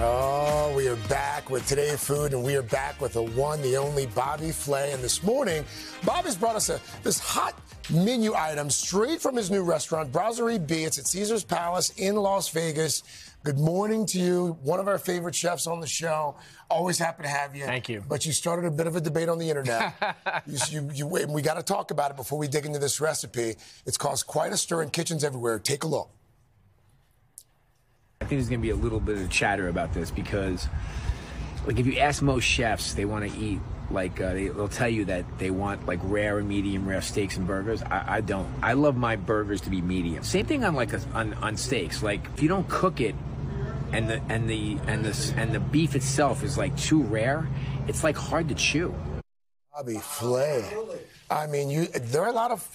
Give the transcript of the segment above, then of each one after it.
Oh, we are back with Today Food, and we are back with the one, the only Bobby Flay. And this morning, Bobby's brought us a, this hot menu item straight from his new restaurant, Brasserie B. It's at Caesar's Palace in Las Vegas. Good morning to you, one of our favorite chefs on the show. Always happy to have you. Thank you. But you started a bit of a debate on the internet. you, you, you, and we got to talk about it before we dig into this recipe. It's caused quite a stir in kitchens everywhere. Take a look. Think there's to be a little bit of chatter about this because, like, if you ask most chefs, they want to eat like uh, they, will tell you that they want like rare and medium rare steaks and burgers. I, I, don't. I love my burgers to be medium. Same thing on like a, on on steaks. Like if you don't cook it, and the and the and the and the beef itself is like too rare, it's like hard to chew. Bobby Flay. I mean, you. There are a lot of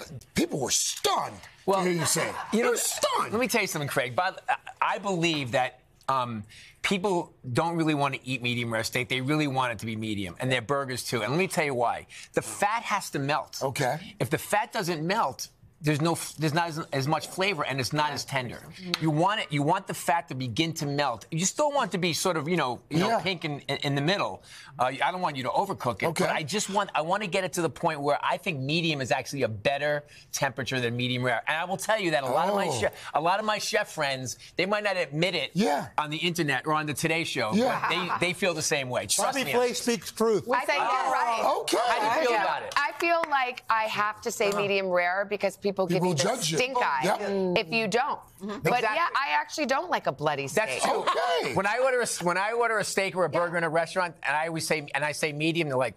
people were stunned well, to hear you say. You know, stunned. Let me tell you something, Craig. But I believe that um, people don't really want to eat medium rare steak. They really want it to be medium, and their burgers too. And let me tell you why. The fat has to melt. Okay. If the fat doesn't melt, there's no there's not as, as, much flavor and it's not as tender. You want it you want the fat to begin to melt. You still want to be sort of you know you yeah. know pink in, in, in the middle. Uh, I don't want you to overcook it. Okay. But I just want I want to get it to the point where I think medium is actually a better temperature than medium rare. And I will tell you that a lot oh. of my oh. chef a lot of my chef friends they might not admit it yeah. on the internet or on the Today Show. Yeah. they they feel the same way. Trust Bobby me. Flay speaks truth. I think oh, you're right. Okay. How do you feel about it? I feel like I have to say uh-huh. medium rare because people, people give me the stink eye yep. if you don't. Mm-hmm. But exactly. yeah, I actually don't like a bloody steak. That's true. Okay. When I order a, when I order a steak or a burger yeah. in a restaurant, and I always say and I say medium, they're like,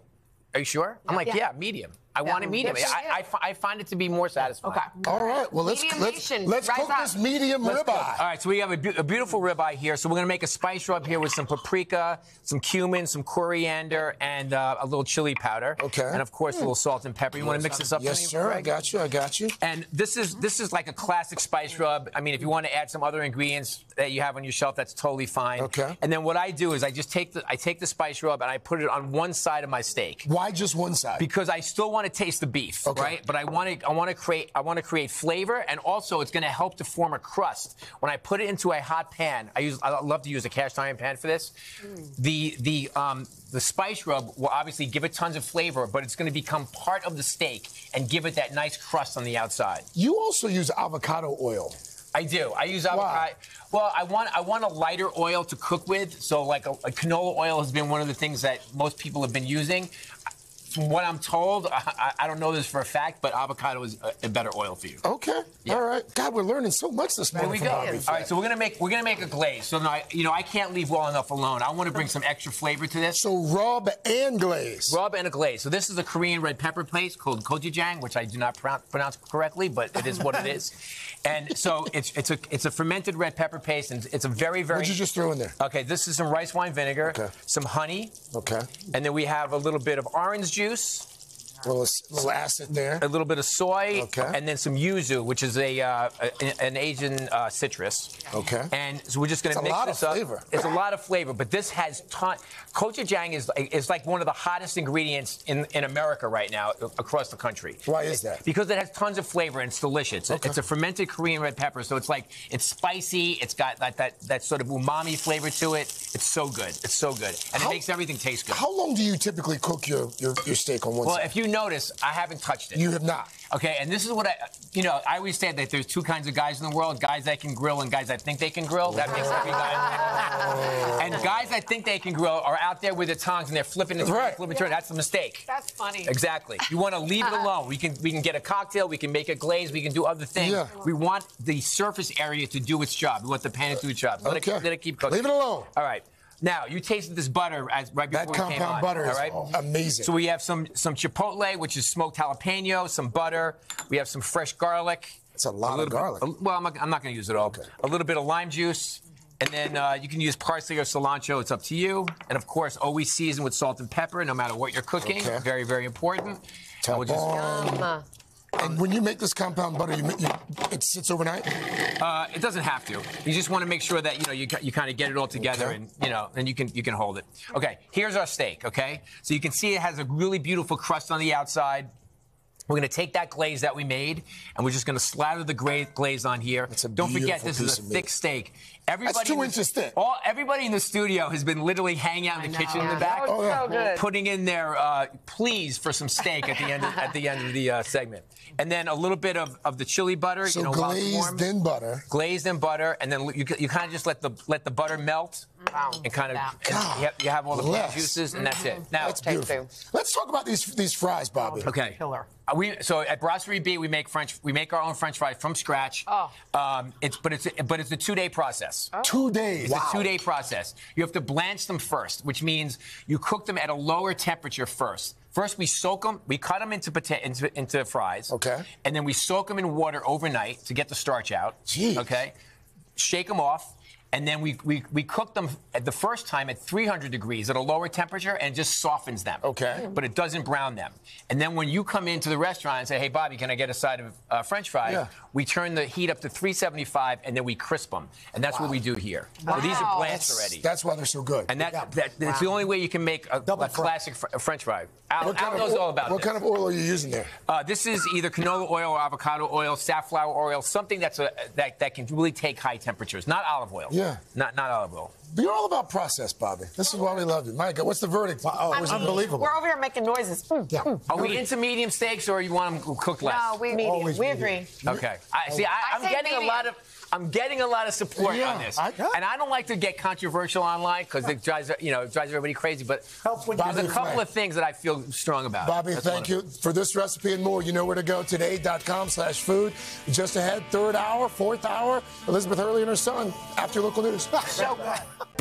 "Are you sure?" I'm like, "Yeah, medium." I yeah. want it medium. I, I, I, find it to be more satisfying. Okay. All right. Well, let's medium let's, nation, let's cook up. this medium let's ribeye. All right. So we have a, a beautiful ribeye here. So we're gonna make a spice rub here with some paprika, some cumin, some coriander, and uh, a little chili powder. Okay. And of course mm. a little salt and pepper. You want to mix this up? Yes, sir. I got you. I got you. And this is this is like a classic spice rub. I mean, if you want to add some other ingredients that you have on your shelf, that's totally fine. Okay. And then what I do is I just take the I take the spice rub and I put it on one side of my steak. Why just one side? Because I still want to taste the beef okay. right? But I want to I want to create I want to create flavor, and also it's going to help to form a crust. When I put it into a hot pan, I use I love to use a cast iron pan for this. Mm. The the um, the spice rub will obviously give it tons of flavor, but it's going to become part of the steak and give it that nice crust on the outside. You also use avocado oil. I do. I use avocado. Why? Well, I want I want a lighter oil to cook with. So, like a, a canola oil has been one of the things that most people have been using from what I'm told, I, I, don't know this for a fact, but avocado is a, a better oil for you. Okay. Yeah. All right. God, we're learning so much this morning. Here we go. All right, so we're gonna make we're gonna make a glaze. So now, you know, I can't leave well enough alone. I want to bring some extra flavor to this. So rub and glaze. Rub and a glaze. So this is a Korean red pepper place called gochujang, which I do not pronounce correctly, but it is what it is. And so it's it's a it's a fermented red pepper paste, and it's a very very. What'd you just throw in there? Okay, this is some rice wine vinegar, okay. some honey, okay, and then we have a little bit of orange juice. A little, little acid there. A little bit of soy. Okay. And then some yuzu, which is a, uh, a an Asian uh, citrus. Okay. And so we're just going to mix this up. It's a lot of Flavor. It's a lot of flavor, but this has ton. Gochujang is is like one of the hottest ingredients in, in America right now across the country. Why is that? Because it has tons of flavor and it's delicious. Okay. It's a fermented Korean red pepper, so it's like it's spicy. It's got that that, that sort of umami flavor to it. It's so good. It's so good, and how, it makes everything taste good. How long do you typically cook your your, your steak on one well, side? Well, if you notice, I haven't touched it. You have not. Okay, and this is what I, you know, I always say that there's two kinds of guys in the world: guys that can grill and guys that think they can grill. That makes every guy. Oh. and guys that think they can grill are out there with their tongues and they're flipping and right. flipping turn. That's a mistake. That's funny. Exactly. You want to leave it alone. We can we can get a cocktail. We can make a glaze. We can do other things. Yeah. We want the surface area to do its job. We want the pan to do its job. Let, okay. it, let it keep cooking. Leave it alone. All right. Now you tasted this butter as right before that compound butter on, is right? amazing. So we have some some chipotle, which is smoked jalapeno, some butter. We have some fresh garlic. It's a lot a of garlic. Bit, well, I'm not, I'm not going to use it all. Okay. A little bit of lime juice. And then uh, you can use parsley or cilantro. It's up to you. And of course, always season with salt and pepper, no matter what you're cooking. Okay. Very, very important. We'll just, and when you make this compound butter, you, you, it sits overnight. Uh, it doesn't have to. You just want to make sure that you know you, you kind of get it all together, okay. and you know, and you can you can hold it. Okay, here's our steak. Okay, so you can see it has a really beautiful crust on the outside. We're going to take that glaze that we made, and we're just going to slather the glaze on here. Don't forget, this is a thick steak. Everybody That's two in the- inches thick. All everybody in the studio has been literally hanging out in the kitchen in the back, Oh, yeah. so good. putting in their uh, pleas for some steak at the end of, at the end of the uh, segment, and then a little bit of, of the chili butter, So you know, while warm. glazed in butter. glazed in butter, and then you, you kind of just let the let the butter melt, Wow. and kind of Yeah. and you, have, you have all the plant Bless. juices, and that's it. Now, That's Tasty. beautiful. Let's talk about these these fries, Bobby. okay, Killer. Uh, We so at Brasserie B we make French we make our own French fries from scratch. Oh. Um, it's but it's but it's a two day process. Oh. Two days. It's a two day process. You have to blanch them first, which means you cook them at a lower temperature first. First, we soak them, we cut them into, pota- into, into fries. Okay. And then we soak them in water overnight to get the starch out. Jeez. Okay. Shake them off. And then we, we, we cook them at the first time at 300 degrees at a lower temperature and just softens them. Okay. But it doesn't brown them. And then when you come into the restaurant and say, hey, Bobby, can I get a side of uh, French fries? Yeah. We turn the heat up to 375 and then we crisp them. And that's what we do here. So these are Wow. blanched already. That's why they're so good. And that, that that's the only way you can make a, a fry. classic fr- French fry. Al, what Al kind, of, knows oil- all about what this. kind of oil are you using there? uh, this is either canola oil or avocado oil, safflower oil, something that's a, that, that can really take high temperatures. Not olive oil. Yeah. Not not olive oil. You're all about process, Bobby. This is why we love you. My God, what's the verdict? Oh, it was unbelievable. We're over here making noises. Mm, Yeah. mm. Are we into medium steaks or you want them cooked less? No, we medium. Always we medium. agree. Okay. I see. I, I I'm say getting a lot of. I'm getting a lot of support Yeah, on this, I- and I don't like to get controversial online because it drives you know it drives everybody crazy. But Helps when there's a couple Bobby. of things that I feel strong about. Bobby, That's thank you for this recipe and more. You know where to go today.com slash food. Just ahead, third hour, fourth hour. Elizabeth Hurley and her son after local news. So good.